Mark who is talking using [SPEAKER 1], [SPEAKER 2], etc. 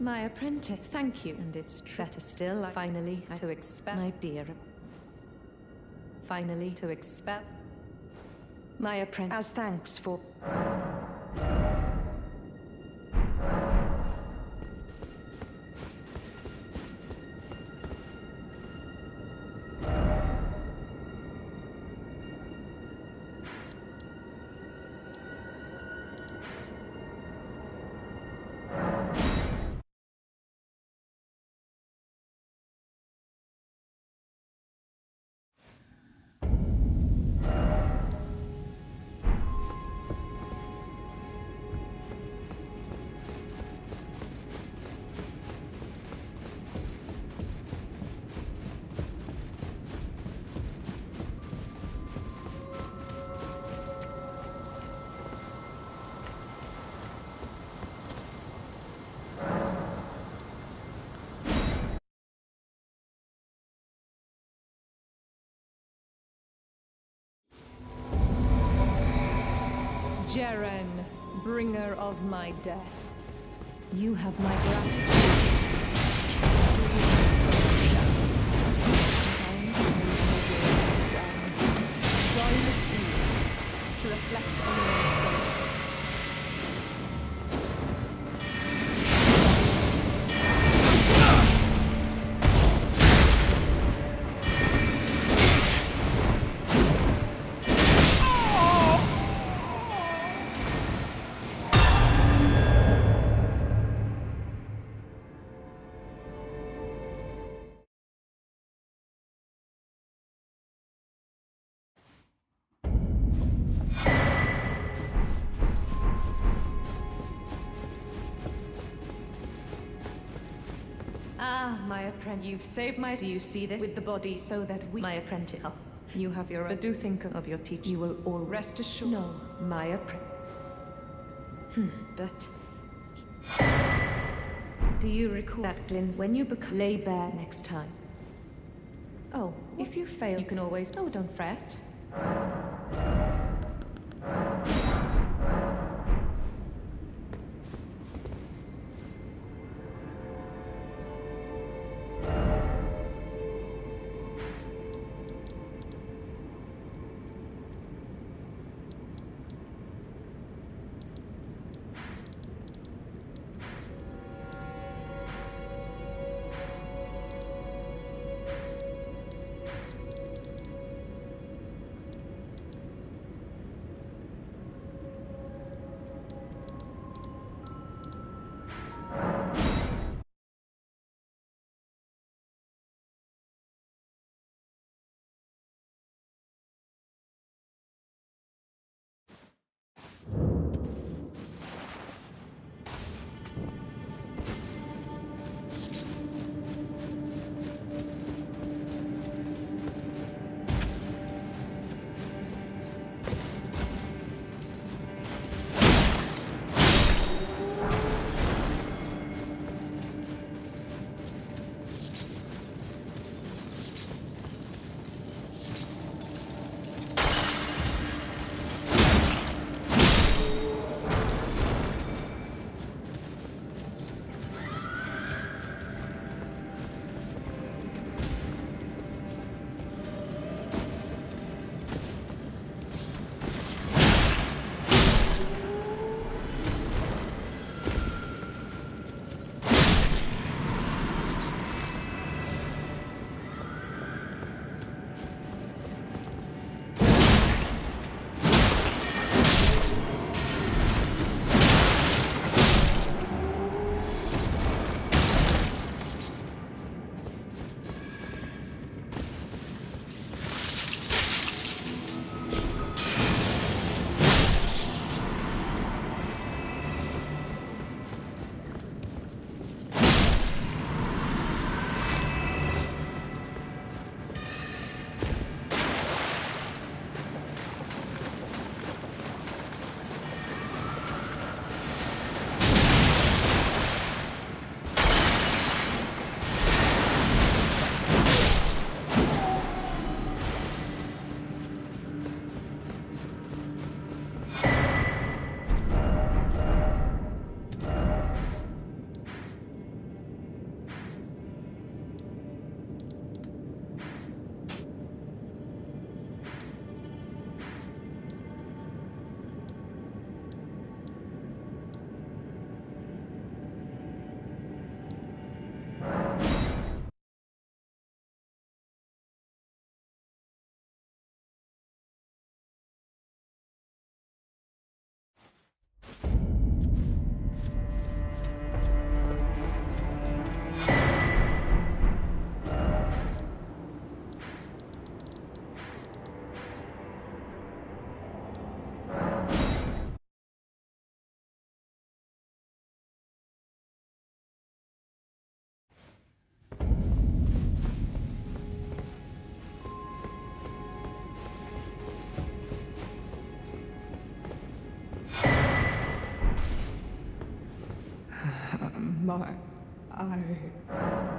[SPEAKER 1] My apprentice, thank you. And it's. Better still, I finally to expel my dear. Finally to expel my apprentice. As thanks for. Bringer of my death. You have my gratitude. Ah, my apprentice, you've saved my... Do you see this? With the body so that we... My apprentice. Oh, you have your... But do think of your teacher. You will all rest assured. No, my apprentice. Hmm, but... Do you recall that glimpse when you become lay bare next time? Oh, if you fail, you can always... Oh, don't fret.
[SPEAKER 2] My eye.